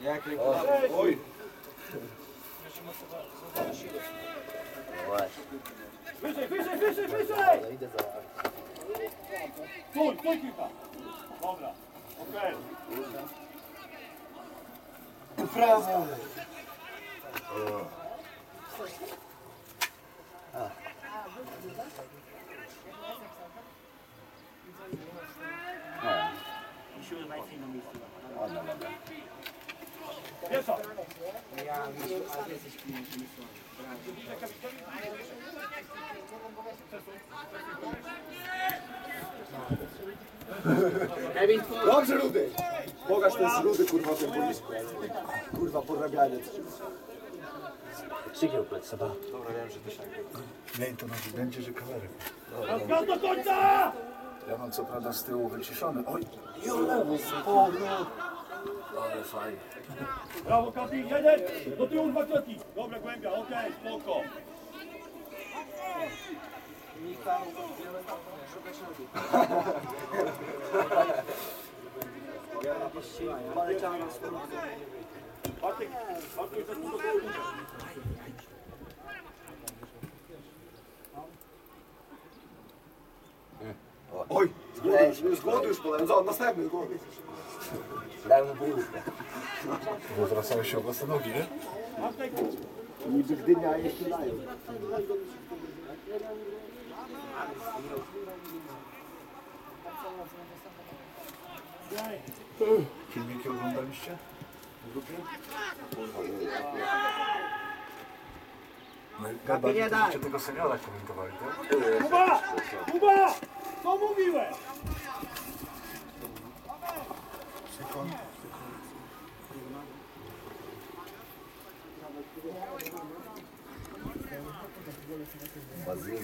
Ja, klinkt wel mooi. Wyżej, wyżej, wyżej, wyżej! Idę za. kom kom hier Dobra, okej. Okay. Brawo! Prawo! Pierwsza. Dobrze, Rudy! Pokaż ten z Rudy, kurwa, ten boisku. Kurwa, porabianiec. Krzykiem plec, chyba. Dobra, wiem, że ty się... Nie, to nawet będzie, że kamerę. Gaz do końca! Ja mam co prawda z tyłu wyciszony. Oj, Ale fajnie. Brawo, Kapi, jeden! Do tyłu dwa klatki. Dobra, głębia, okej, spoko. Bartek, Bartek, za dużo Oj! Z głodu już, już z głodu już podałem. Za, następny z głodu. Daj mu bujówkę. bo zwracają się o własne nogi, nie? Niby Gdynia jeszcze dają. Filmiki oglądaliście? W grupie? No i żeście tego seriala komentowali, tak? Kuba! mówi, łe! Vazio,